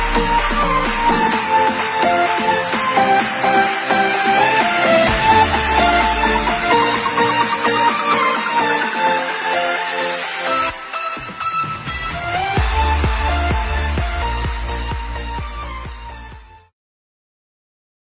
Bye.